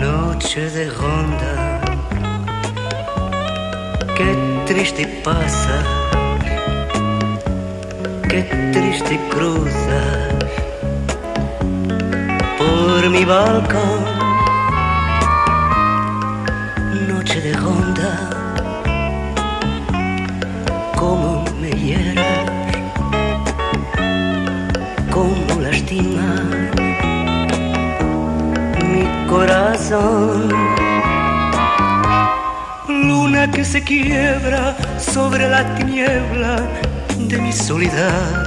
Noche de ronda, qué triste pasa, qué triste cruza. Por mi balcón. Noche de ronda, cómo me hieras, cómo mi corazón. Luna que se quiebra sobre la tiniebla de mi soledad.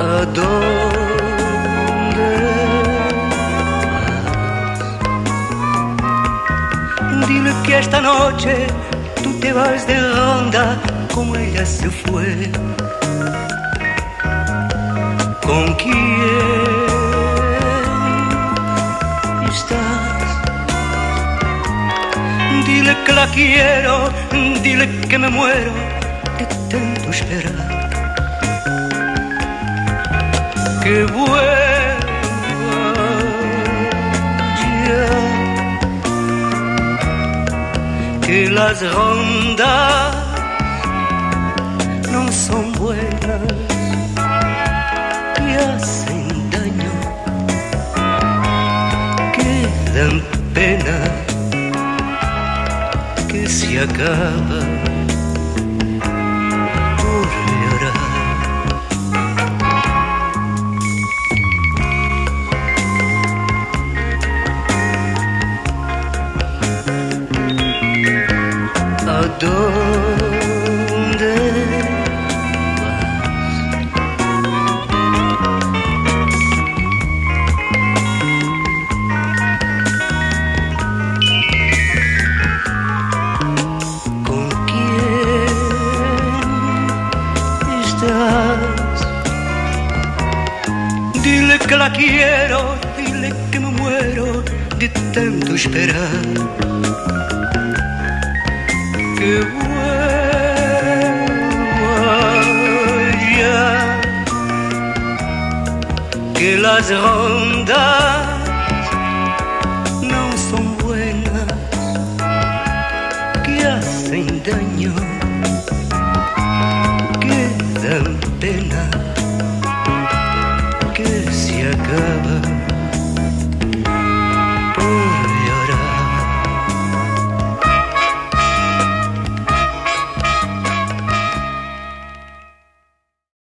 ¿A dónde? Dile que esta noche tú te vas de ronda como ella se fue. ¿Con quién estás? Dile que la quiero, dile que me muero de tanto esperar. Que vuelva ya, que las rondas no son buenas dan pena, que se acaba que la quiero, dile que me muero de tanto esperar. Que vuelva que las rondas no son buenas que hacen daño, que dan pena, que se acaba